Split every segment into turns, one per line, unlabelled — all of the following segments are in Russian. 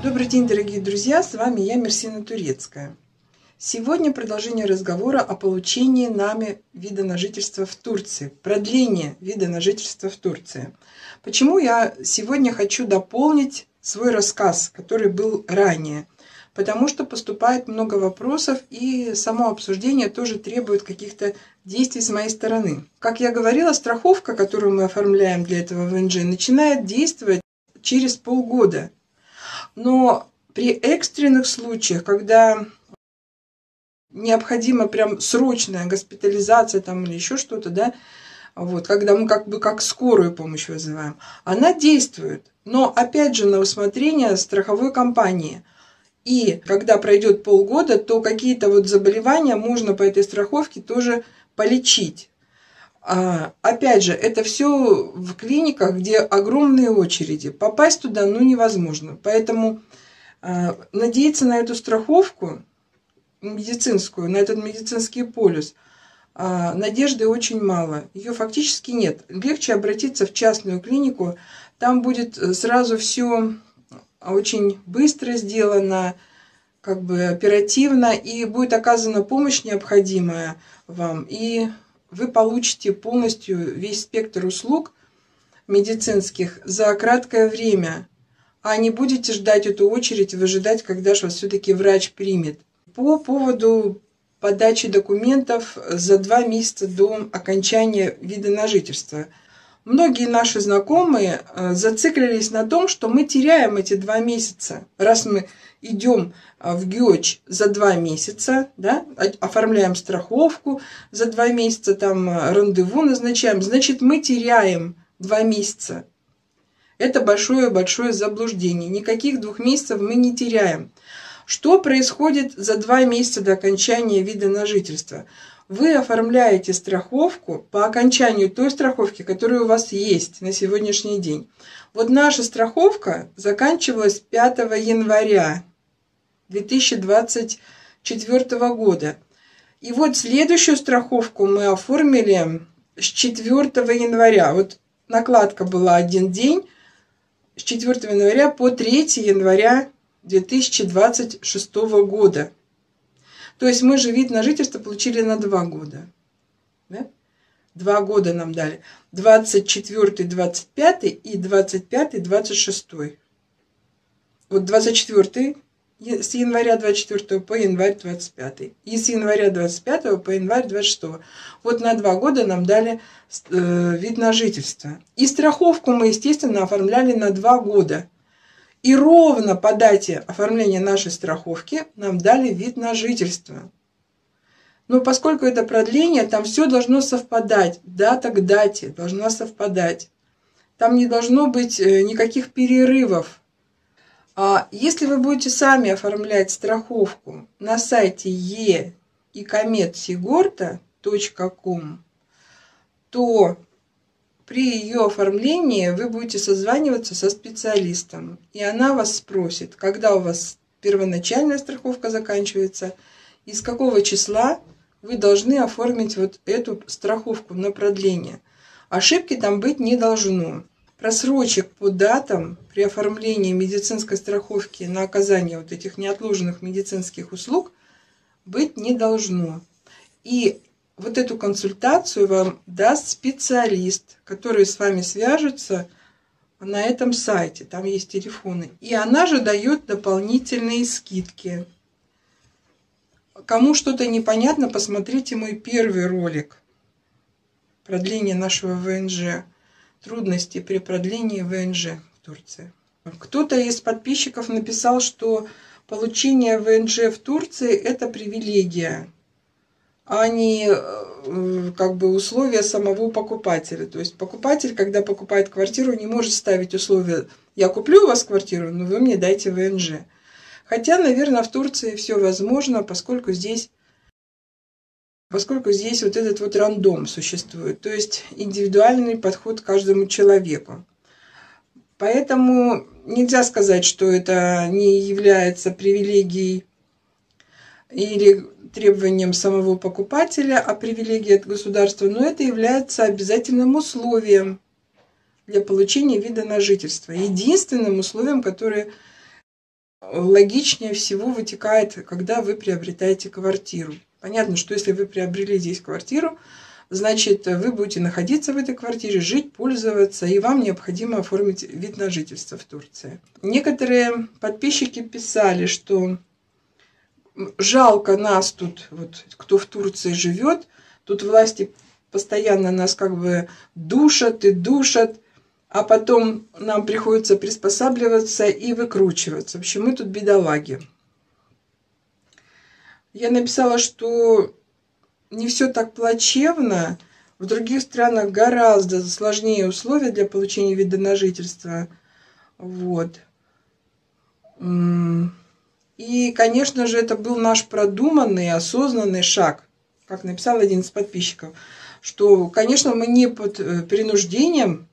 Добрый день, дорогие друзья, с вами я, Мерсина Турецкая. Сегодня продолжение разговора о получении нами вида на жительство в Турции, продление вида на жительство в Турции. Почему я сегодня хочу дополнить свой рассказ, который был ранее? Потому что поступает много вопросов, и само обсуждение тоже требует каких-то действий с моей стороны. Как я говорила, страховка, которую мы оформляем для этого ВНЖ, начинает действовать через полгода – но при экстренных случаях, когда необходима прям срочная госпитализация там или еще что-то, да, вот, когда мы как бы как скорую помощь вызываем, она действует, но опять же на усмотрение страховой компании. И когда пройдет полгода, то какие-то вот заболевания можно по этой страховке тоже полечить. А, опять же, это все в клиниках, где огромные очереди. Попасть туда ну, невозможно. Поэтому а, надеяться на эту страховку медицинскую, на этот медицинский полюс, а, надежды очень мало. Ее фактически нет. Легче обратиться в частную клинику. Там будет сразу все очень быстро сделано, как бы оперативно, и будет оказана помощь необходимая вам. И вы получите полностью весь спектр услуг медицинских за краткое время, а не будете ждать эту очередь, выжидать, когда же вас все-таки врач примет. По поводу подачи документов за два месяца до окончания вида на жительство. Многие наши знакомые э, зациклились на том, что мы теряем эти два месяца, раз мы идем а, в ГИОЧ за два месяца, да, оформляем страховку за два месяца, там а, рандеву назначаем, значит, мы теряем два месяца. Это большое-большое заблуждение. Никаких двух месяцев мы не теряем. Что происходит за два месяца до окончания вида на жительство? Вы оформляете страховку по окончанию той страховки, которая у вас есть на сегодняшний день. Вот наша страховка заканчивалась 5 января 2024 года. И вот следующую страховку мы оформили с 4 января. Вот накладка была один день, с 4 января по 3 января 2026 года. То есть мы же вид на жительство получили на два года. Да? Два года нам дали. 24, 25 и 25, 26. Вот 24 с января 24 по январь 25. И с января 25 по январь 26. Вот на два года нам дали э, вид на жительство. И страховку мы, естественно, оформляли на два года. И ровно по дате оформления нашей страховки нам дали вид на жительство. Но поскольку это продление, там все должно совпадать. Дата к дате должна совпадать. Там не должно быть э, никаких перерывов. А если вы будете сами оформлять страховку на сайте e и кометсигорта.ком, то при ее оформлении вы будете созваниваться со специалистом, и она вас спросит, когда у вас первоначальная страховка заканчивается, и с какого числа вы должны оформить вот эту страховку на продление. Ошибки там быть не должно. Просрочек по датам при оформлении медицинской страховки на оказание вот этих неотложенных медицинских услуг быть не должно. И вот эту консультацию вам даст специалист, который с вами свяжется на этом сайте. Там есть телефоны. И она же дает дополнительные скидки. Кому что-то непонятно, посмотрите мой первый ролик. Продление нашего ВНЖ трудности при продлении ВНЖ в Турции. Кто-то из подписчиков написал, что получение ВНЖ в Турции – это привилегия, а не э, как бы условия самого покупателя. То есть покупатель, когда покупает квартиру, не может ставить условия «я куплю у вас квартиру, но вы мне дайте ВНЖ». Хотя, наверное, в Турции все возможно, поскольку здесь поскольку здесь вот этот вот рандом существует, то есть индивидуальный подход к каждому человеку. Поэтому нельзя сказать, что это не является привилегией или требованием самого покупателя, а привилегией от государства, но это является обязательным условием для получения вида на жительство. Единственным условием, которое логичнее всего вытекает, когда вы приобретаете квартиру. Понятно, что если вы приобрели здесь квартиру, значит, вы будете находиться в этой квартире, жить, пользоваться, и вам необходимо оформить вид на жительство в Турции. Некоторые подписчики писали, что жалко нас тут, вот, кто в Турции живет, тут власти постоянно нас как бы душат и душат, а потом нам приходится приспосабливаться и выкручиваться. В общем, мы тут бедолаги. Я написала, что не все так плачевно. В других странах гораздо сложнее условия для получения вида на жительство. Вот. И, конечно же, это был наш продуманный, осознанный шаг, как написал один из подписчиков, что, конечно, мы не под э, принуждением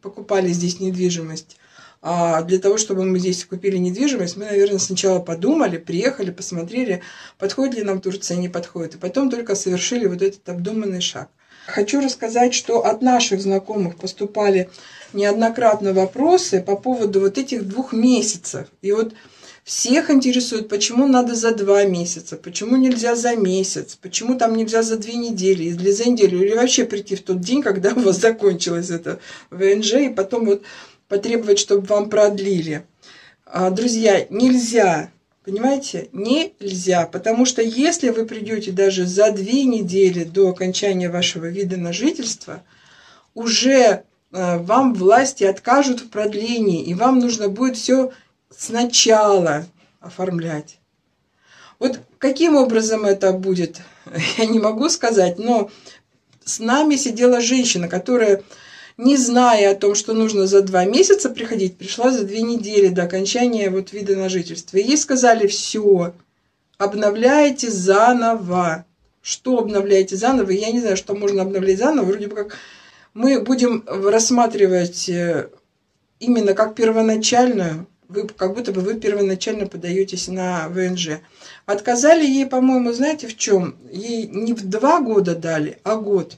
покупали здесь недвижимость, а для того, чтобы мы здесь купили недвижимость, мы, наверное, сначала подумали, приехали, посмотрели, подходит ли нам Турция, не подходит, и потом только совершили вот этот обдуманный шаг. Хочу рассказать, что от наших знакомых поступали неоднократно вопросы по поводу вот этих двух месяцев. И вот всех интересует, почему надо за два месяца, почему нельзя за месяц, почему там нельзя за две недели или за неделю, или вообще прийти в тот день, когда у вас закончилось это ВНЖ, и потом вот потребовать, чтобы вам продлили. А, друзья, нельзя, понимаете, нельзя, потому что если вы придете даже за две недели до окончания вашего вида на жительство, уже а, вам власти откажут в продлении, и вам нужно будет все сначала оформлять. Вот каким образом это будет, я не могу сказать, но с нами сидела женщина, которая, не зная о том, что нужно за два месяца приходить, пришла за две недели до окончания вот вида на жительство. И ей сказали, все, обновляете заново. Что обновляете заново? Я не знаю, что можно обновлять заново. Вроде бы как мы будем рассматривать э, именно как первоначальную вы, как будто бы вы первоначально подаетесь на ВНЖ. Отказали ей, по-моему, знаете в чем? Ей не в два года дали, а год.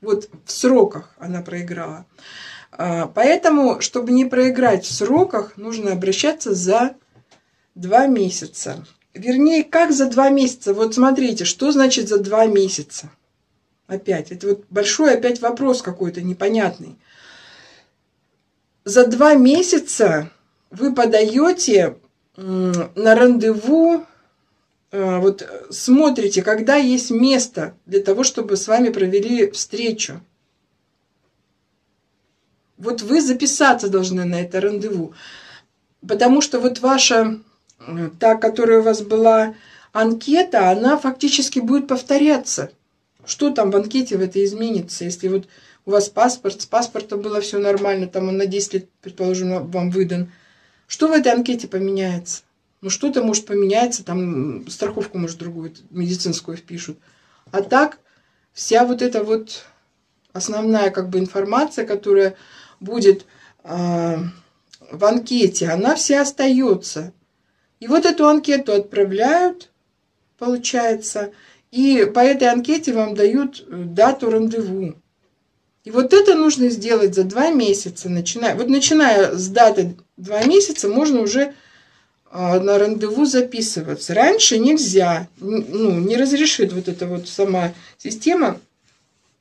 Вот в сроках она проиграла. А, поэтому, чтобы не проиграть в сроках, нужно обращаться за два месяца. Вернее, как за два месяца? Вот смотрите, что значит за два месяца? Опять, это вот большой опять вопрос какой-то непонятный. За два месяца вы подаете на рандеву, э, вот смотрите, когда есть место для того, чтобы с вами провели встречу. Вот вы записаться должны на это рандеву. Потому что вот ваша, та, которая у вас была анкета, она фактически будет повторяться. Что там в анкете в это изменится, если вот у вас паспорт, с паспортом было все нормально, там он на 10 лет, предположим, вам выдан – что в этой анкете поменяется? Ну, что-то может поменяться, там страховку, может, другую медицинскую впишут. А так, вся вот эта вот основная как бы информация, которая будет э, в анкете, она вся остается. И вот эту анкету отправляют, получается, и по этой анкете вам дают э, дату рандеву. И вот это нужно сделать за два месяца, начиная, вот начиная с даты два месяца, можно уже а, на рандеву записываться. Раньше нельзя, ну, не разрешит вот эта вот сама система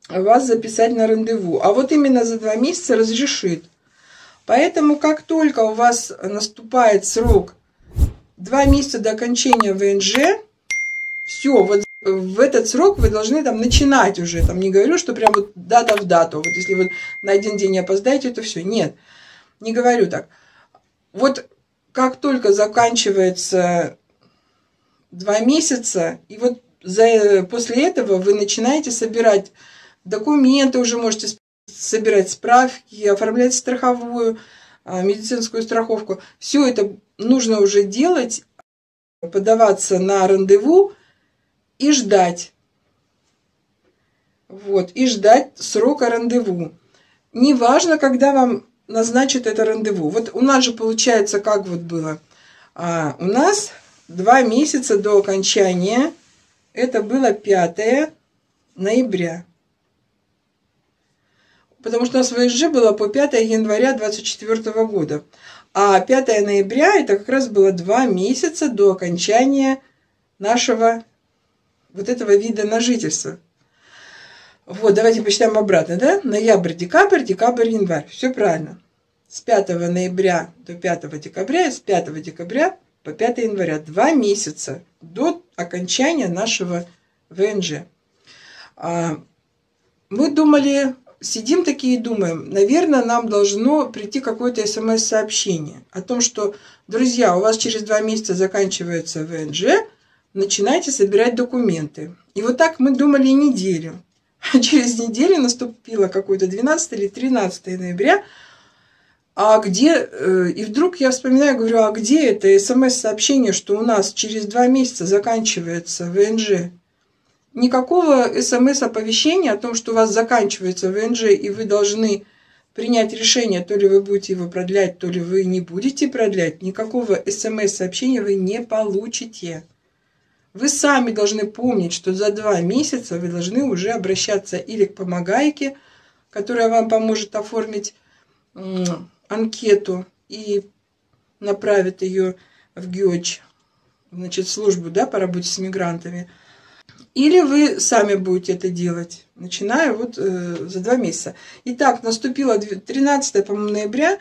вас записать на рандеву. А вот именно за два месяца разрешит. Поэтому как только у вас наступает срок два месяца до окончания ВНЖ, все, вот в этот срок вы должны там начинать уже. Там не говорю, что прям вот дата в дату. Вот если вы на один день опоздаете, то все. Нет, не говорю так. Вот как только заканчивается два месяца, и вот за, после этого вы начинаете собирать документы, уже можете собирать справки, оформлять страховую, а, медицинскую страховку. Все это нужно уже делать, подаваться на рандеву, и ждать. Вот, и ждать срока рандеву. Неважно, когда вам назначат это рандеву. Вот у нас же получается, как вот было. А, у нас два месяца до окончания, это было 5 ноября. потому что у нас ВСЖ было по 5 января 2024 года. А 5 ноября это как раз было два месяца до окончания нашего вот этого вида на жительство. Вот, давайте посчитаем обратно, да? Ноябрь, декабрь, декабрь, январь. Все правильно. С 5 ноября до 5 декабря и с 5 декабря по 5 января. Два месяца до окончания нашего ВНЖ. А, мы думали, сидим такие и думаем, наверное, нам должно прийти какое-то смс-сообщение о том, что, друзья, у вас через два месяца заканчивается ВНЖ, начинайте собирать документы. И вот так мы думали неделю. А через неделю наступило какое-то 12 или 13 ноября, а где, э, и вдруг я вспоминаю, говорю, а где это смс-сообщение, что у нас через два месяца заканчивается ВНЖ? Никакого смс-оповещения о том, что у вас заканчивается ВНЖ, и вы должны принять решение, то ли вы будете его продлять, то ли вы не будете продлять, никакого смс-сообщения вы не получите. Вы сами должны помнить, что за два месяца вы должны уже обращаться или к помогайке, которая вам поможет оформить анкету и направит ее в ГИОЧ, значит, службу да, по работе с мигрантами. Или вы сами будете это делать, начиная вот э, за два месяца. Итак, наступило 13 по ноября.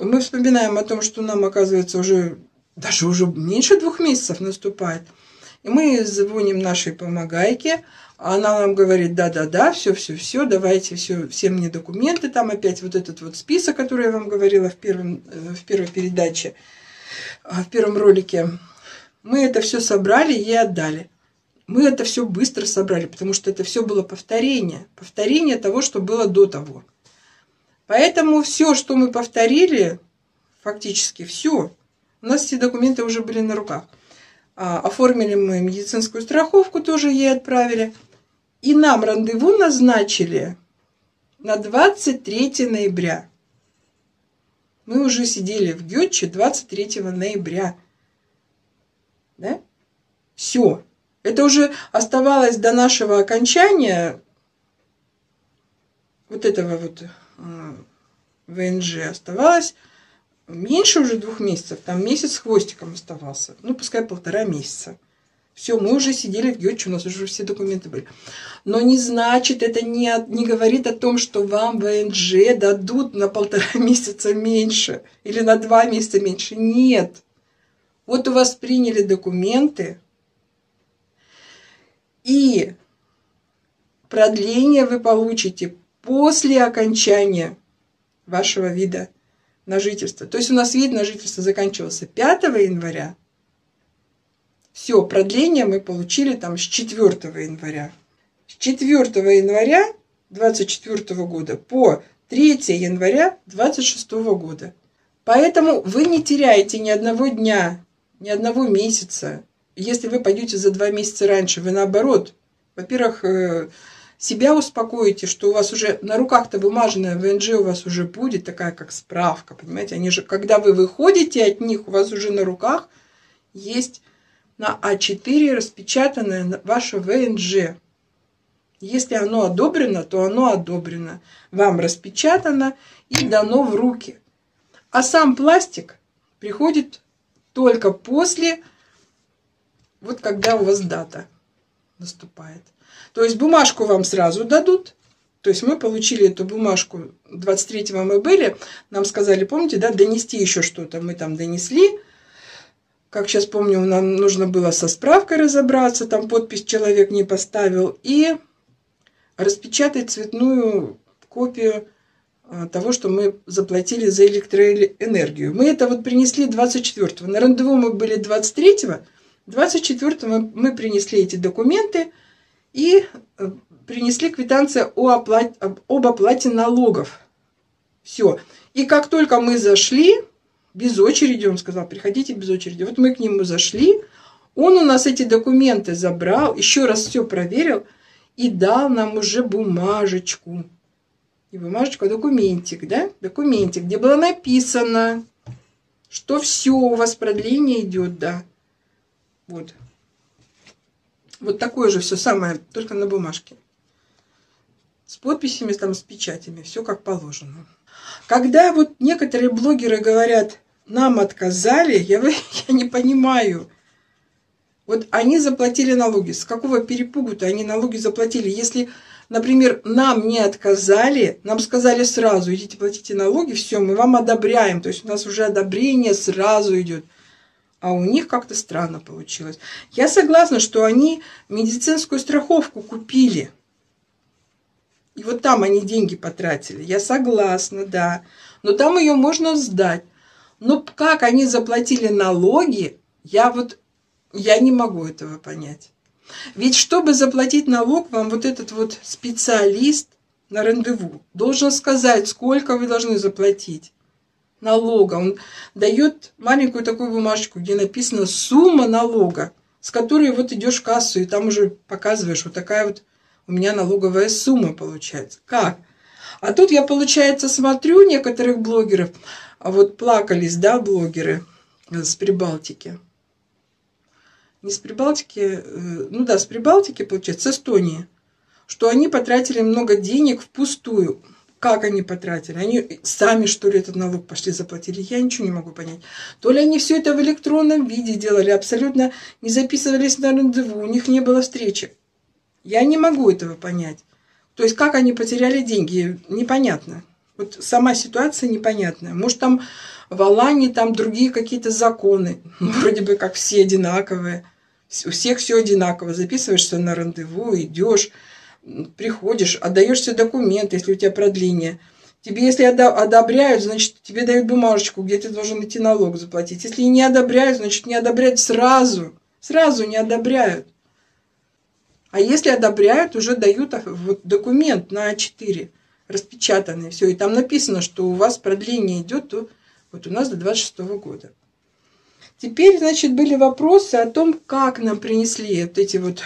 Мы вспоминаем о том, что нам, оказывается, уже даже уже меньше двух месяцев наступает. Мы звоним нашей помогайке, она нам говорит, да-да-да, все-все-все, давайте все, все мне документы, там опять вот этот вот список, который я вам говорила в, первом, э, в первой передаче, а, в первом ролике. Мы это все собрали и отдали. Мы это все быстро собрали, потому что это все было повторение, повторение того, что было до того. Поэтому все, что мы повторили, фактически все, у нас все документы уже были на руках. А, оформили мы медицинскую страховку, тоже ей отправили – и нам рандеву назначили на 23 ноября. Мы уже сидели в Гетче 23 ноября. Да? Все. Это уже оставалось до нашего окончания вот этого вот э, ВНЖ оставалось меньше уже двух месяцев, там месяц с хвостиком оставался, ну пускай полтора месяца. Все, мы уже сидели в Гетче, у нас уже все документы были. Но не значит, это не, не говорит о том, что вам ВНЖ дадут на полтора месяца меньше или на два месяца меньше. Нет. Вот у вас приняли документы, и продление вы получите после окончания вашего вида на жительство. То есть у нас вид на жительство заканчивался 5 января, все, продление мы получили там с 4 января. С 4 января 24 года по 3 января 26 года. Поэтому вы не теряете ни одного дня, ни одного месяца. Если вы пойдете за два месяца раньше, вы наоборот, во-первых, э, себя успокоите, что у вас уже на руках-то бумажная ВНЖ у вас уже будет, такая как справка, понимаете? Они же, когда вы выходите от них, у вас уже на руках есть на А4 распечатанное ваше ВНЖ. Если оно одобрено, то оно одобрено. Вам распечатано и дано в руки. А сам пластик приходит только после, вот когда у вас дата наступает. То есть бумажку вам сразу дадут. То есть мы получили эту бумажку 23-го мы были, нам сказали, помните, да, донести еще что-то. Мы там донесли, как сейчас помню, нам нужно было со справкой разобраться, там подпись человек не поставил, и распечатать цветную копию а, того, что мы заплатили за электроэнергию. Мы это вот принесли 24-го. На рандеву мы были 23-го. 24-го мы принесли эти документы и э, принесли квитанция о оплате, об оплате налогов. Все. И как только мы зашли, без очереди, он сказал, приходите без очереди. Вот мы к нему зашли, он у нас эти документы забрал, еще раз все проверил и дал нам уже бумажечку. И бумажечку, документик, да? Документик, где было написано, что все, у вас продление идет, да. Вот. Вот такое же все самое, только на бумажке. с подписями, там, с печатями, все как положено. Когда вот некоторые блогеры говорят, нам отказали, я, я не понимаю. Вот они заплатили налоги. С какого перепугу-то они налоги заплатили? Если, например, нам не отказали, нам сказали сразу, идите платите налоги, все, мы вам одобряем. То есть у нас уже одобрение сразу идет. А у них как-то странно получилось. Я согласна, что они медицинскую страховку купили. И вот там они деньги потратили. Я согласна, да. Но там ее можно сдать. Но как они заплатили налоги, я вот я не могу этого понять. Ведь чтобы заплатить налог, вам вот этот вот специалист на рандеву должен сказать, сколько вы должны заплатить налога. Он дает маленькую такую бумажку, где написано сумма налога, с которой вот идешь в кассу, и там уже показываешь, вот такая вот у меня налоговая сумма получается. Как? А тут я, получается, смотрю некоторых блогеров, а вот плакались, да, блогеры с Прибалтики. Не с Прибалтики, э, ну да, с Прибалтики, получается, с Эстонии. Что они потратили много денег впустую. Как они потратили? Они сами, что ли, этот налог пошли заплатили? Я ничего не могу понять. То ли они все это в электронном виде делали, абсолютно не записывались на рандеву, у них не было встречи. Я не могу этого понять. То есть, как они потеряли деньги, непонятно. Вот сама ситуация непонятная. Может, там в Алании там другие какие-то законы. Вроде бы как все одинаковые. У всех все одинаково. Записываешься на рандеву, идешь приходишь, отдаешь все документы, если у тебя продление. Тебе, если одобряют, значит, тебе дают бумажечку, где ты должен идти налог заплатить. Если не одобряют, значит, не одобряют сразу. Сразу не одобряют. А если одобряют, уже дают вот документ на А4, распечатанный, все. И там написано, что у вас продление идет, то вот у нас до 26 года. Теперь, значит, были вопросы о том, как нам принесли вот эти вот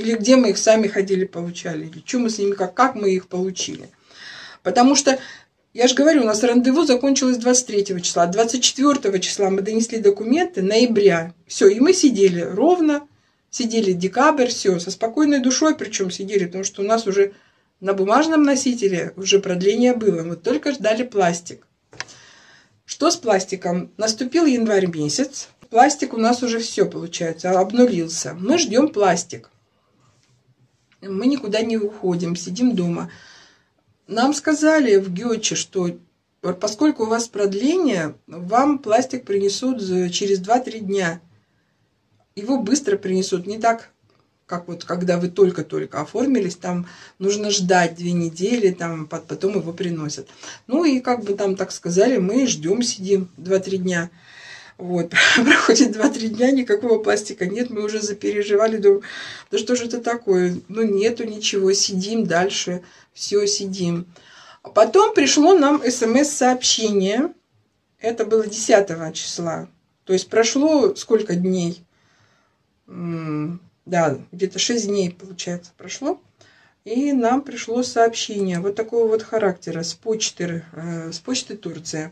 или где мы их сами ходили, получали? Или что мы с ними, как, как мы их получили? Потому что, я же говорю, у нас рандеву закончилось 23 числа. 24 числа мы донесли документы, ноября. Все, и мы сидели ровно, сидели декабрь, все, со спокойной душой причем сидели, потому что у нас уже на бумажном носителе уже продление было. Мы только ждали пластик. Что с пластиком? Наступил январь месяц. Пластик у нас уже все, получается, обнулился. Мы ждем пластик мы никуда не уходим, сидим дома. Нам сказали в Гёче, что поскольку у вас продление, вам пластик принесут через 2-3 дня. Его быстро принесут, не так, как вот когда вы только-только оформились, там нужно ждать две недели, там потом его приносят. Ну и как бы там так сказали, мы ждем, сидим 2-3 дня. Вот, проходит 2-3 дня, никакого пластика нет, мы уже запереживали, думаю, да что же это такое? Ну, нету ничего, сидим дальше, все, сидим. А потом пришло нам смс-сообщение, это было 10 числа, то есть прошло сколько дней? Да, где-то 6 дней, получается, прошло. И нам пришло сообщение вот такого вот характера с почты, э, с почты Турция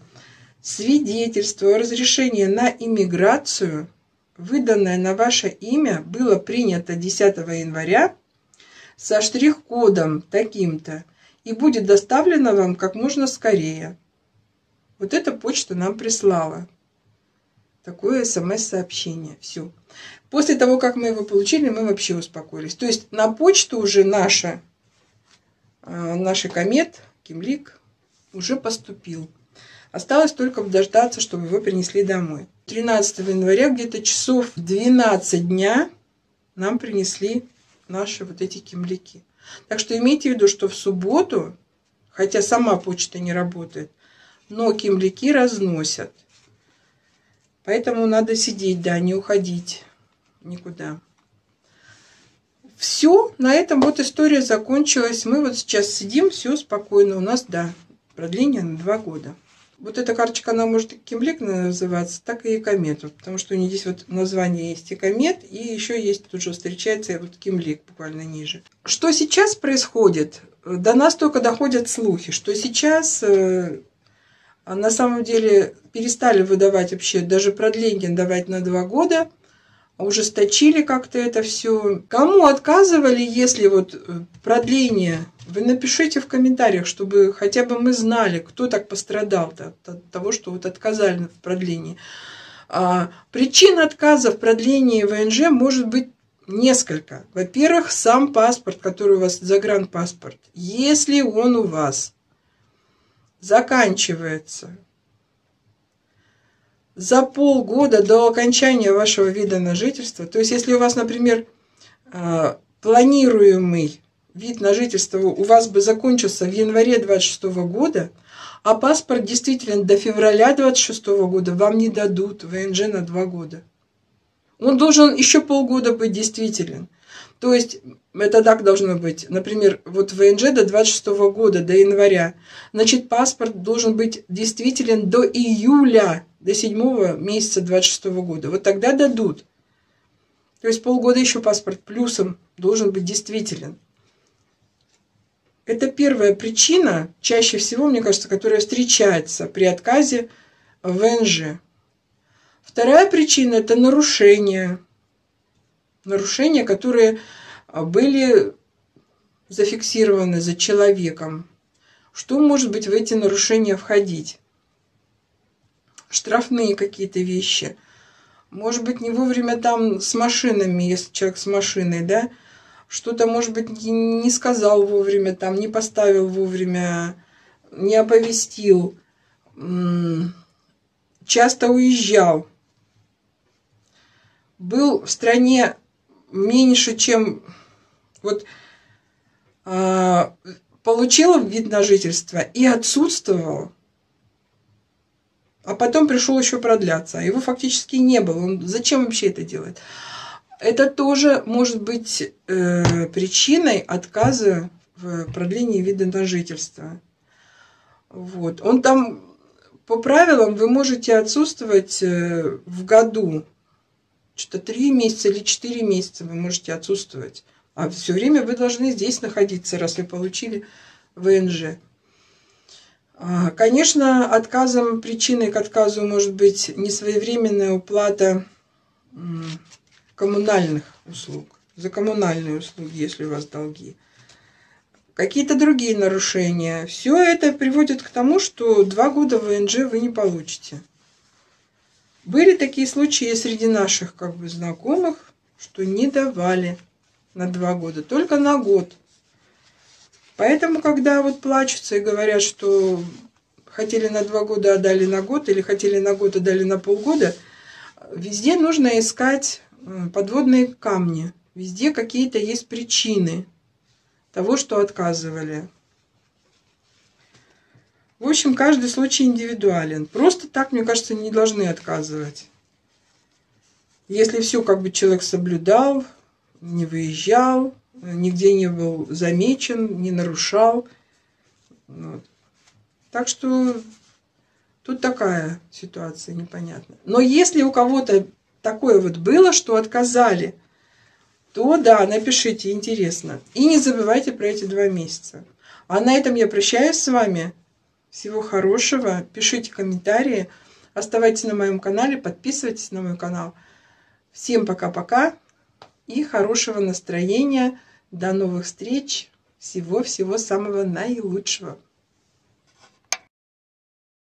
свидетельство о разрешении на иммиграцию, выданное на ваше имя, было принято 10 января со штрих-кодом таким-то и будет доставлено вам как можно скорее. Вот эта почта нам прислала. Такое смс-сообщение. Все. После того, как мы его получили, мы вообще успокоились. То есть на почту уже наша, э, наш комет, Кимлик, уже поступил. Осталось только дождаться, чтобы его принесли домой. 13 января, где-то часов 12 дня, нам принесли наши вот эти кемляки. Так что имейте в виду, что в субботу, хотя сама почта не работает, но кемляки разносят. Поэтому надо сидеть, да, не уходить никуда. Все, на этом вот история закончилась. Мы вот сейчас сидим, все спокойно. У нас, да, продление на два года. Вот эта карточка, она может как кемлик называться, так и комету, потому что у нее здесь вот название есть и комет, и еще есть, тут же встречается вот кемлик буквально ниже. Что сейчас происходит? До нас только доходят слухи, что сейчас э, на самом деле перестали выдавать вообще, даже продление давать на два года, ужесточили как-то это все. Кому отказывали, если вот э, продление? Вы напишите в комментариях, чтобы хотя бы мы знали, кто так пострадал от, от того, что вот отказали в продлении. А, причин отказа в продлении ВНЖ может быть несколько. Во-первых, сам паспорт, который у вас, загранпаспорт, если он у вас заканчивается за полгода до окончания вашего вида на жительство, то есть если у вас, например, а, планируемый вид на жительство у вас бы закончился в январе 26 года, а паспорт действительно до февраля 26 года вам не дадут ВНЖ на два года. Он должен еще полгода быть действителен. То есть это так должно быть. Например, вот ВНЖ до 26 года, до января. Значит, паспорт должен быть действителен до июля, до 7 месяца 26 года. Вот тогда дадут. То есть полгода еще паспорт плюсом должен быть действителен. Это первая причина, чаще всего, мне кажется, которая встречается при отказе в ВНЖ. Вторая причина – это нарушения. Нарушения, которые были зафиксированы за человеком. Что может быть в эти нарушения входить? Штрафные какие-то вещи. Может быть, не вовремя там с машинами, если человек с машиной, да, что-то, может быть, не сказал вовремя, там, не поставил вовремя, не оповестил, часто уезжал был в стране меньше, чем вот э, получил вид на жительство и отсутствовал, а потом пришел еще продляться, а его фактически не было. Он зачем вообще это делает? Это тоже может быть э, причиной отказа в продлении вида на жительство. Вот. Он там, по правилам, вы можете отсутствовать э, в году что-то три месяца или четыре месяца вы можете отсутствовать. А все время вы должны здесь находиться, раз вы получили ВНЖ. А, конечно, отказом, причиной к отказу может быть несвоевременная уплата коммунальных услуг, за коммунальные услуги, если у вас долги. Какие-то другие нарушения. Все это приводит к тому, что два года ВНЖ вы не получите. Были такие случаи среди наших как бы знакомых, что не давали на два года, только на год. Поэтому, когда вот плачутся и говорят, что хотели на два года, отдали на год, или хотели на год, отдали на полгода, везде нужно искать подводные камни. Везде какие-то есть причины того, что отказывали. В общем, каждый случай индивидуален. Просто так, мне кажется, не должны отказывать. Если все как бы человек соблюдал, не выезжал, нигде не был замечен, не нарушал. Вот. Так что тут такая ситуация непонятная. Но если у кого-то такое вот было, что отказали, то да, напишите, интересно. И не забывайте про эти два месяца. А на этом я прощаюсь с вами. Всего хорошего. Пишите комментарии. Оставайтесь на моем канале. Подписывайтесь на мой канал. Всем пока-пока. И хорошего настроения. До новых встреч. Всего-всего самого наилучшего.